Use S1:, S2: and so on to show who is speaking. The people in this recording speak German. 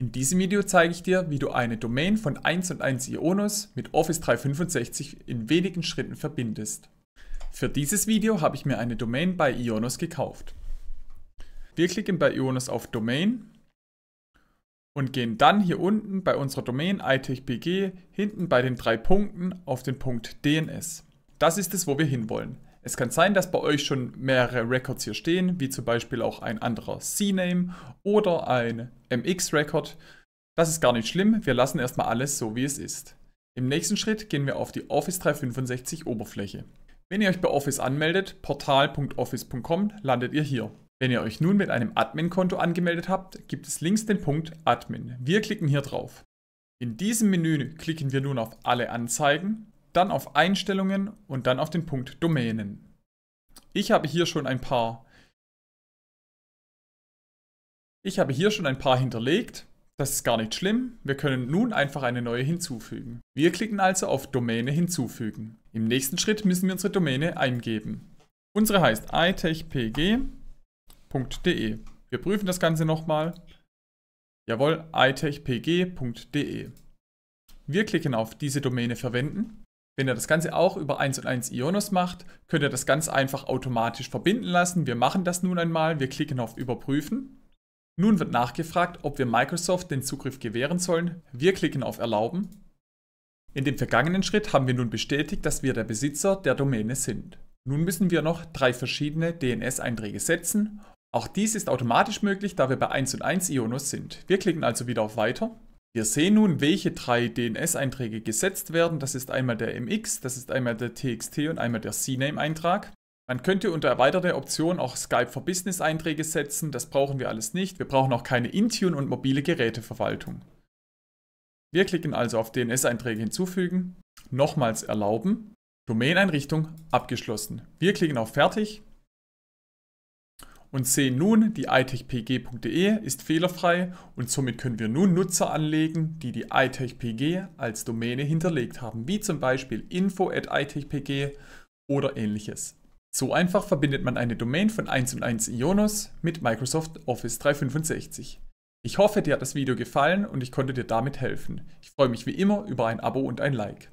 S1: In diesem Video zeige ich dir, wie du eine Domain von 1 und 1 Ionos mit Office 365 in wenigen Schritten verbindest. Für dieses Video habe ich mir eine Domain bei Ionos gekauft. Wir klicken bei Ionos auf Domain und gehen dann hier unten bei unserer Domain itechpg hinten bei den drei Punkten auf den Punkt DNS. Das ist es, wo wir hinwollen. Es kann sein, dass bei euch schon mehrere Records hier stehen, wie zum Beispiel auch ein anderer CNAME oder ein MX-Record. Das ist gar nicht schlimm, wir lassen erstmal alles so, wie es ist. Im nächsten Schritt gehen wir auf die Office 365 Oberfläche. Wenn ihr euch bei Office anmeldet, portal.office.com, landet ihr hier. Wenn ihr euch nun mit einem Admin-Konto angemeldet habt, gibt es links den Punkt Admin. Wir klicken hier drauf. In diesem Menü klicken wir nun auf Alle Anzeigen dann auf Einstellungen und dann auf den Punkt Domänen. Ich habe hier schon ein paar ich habe hier schon ein paar hinterlegt. Das ist gar nicht schlimm. Wir können nun einfach eine neue hinzufügen. Wir klicken also auf Domäne hinzufügen. Im nächsten Schritt müssen wir unsere Domäne eingeben. Unsere heißt itechpg.de. Wir prüfen das Ganze nochmal. Jawohl, itechpg.de. Wir klicken auf diese Domäne verwenden. Wenn ihr das Ganze auch über 1 und 1 Ionos macht, könnt ihr das ganz einfach automatisch verbinden lassen. Wir machen das nun einmal. Wir klicken auf Überprüfen. Nun wird nachgefragt, ob wir Microsoft den Zugriff gewähren sollen. Wir klicken auf Erlauben. In dem vergangenen Schritt haben wir nun bestätigt, dass wir der Besitzer der Domäne sind. Nun müssen wir noch drei verschiedene DNS-Einträge setzen. Auch dies ist automatisch möglich, da wir bei 1 und 1 Ionos sind. Wir klicken also wieder auf Weiter. Wir sehen nun, welche drei DNS-Einträge gesetzt werden. Das ist einmal der MX, das ist einmal der TXT und einmal der CNAME-Eintrag. Man könnte unter erweiterte Option auch Skype for Business Einträge setzen, das brauchen wir alles nicht. Wir brauchen auch keine Intune und mobile Geräteverwaltung. Wir klicken also auf DNS-Einträge hinzufügen, nochmals erlauben, Domain-Einrichtung abgeschlossen. Wir klicken auf Fertig und sehen nun, die itechpg.de ist fehlerfrei und somit können wir nun Nutzer anlegen, die die itechpg als Domäne hinterlegt haben, wie zum Beispiel info at itechpg oder ähnliches. So einfach verbindet man eine Domain von 1 und 1 Ionos mit Microsoft Office 365. Ich hoffe, dir hat das Video gefallen und ich konnte dir damit helfen. Ich freue mich wie immer über ein Abo und ein Like.